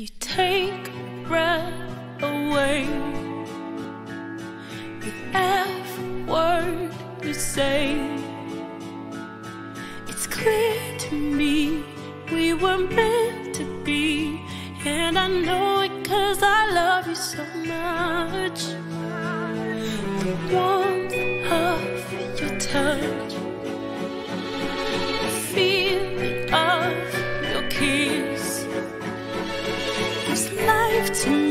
You take breath away. with every word you say. It's clear to me we were meant to be. And I know it cause I love you so much. this life to me.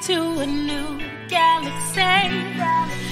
to a new galaxy.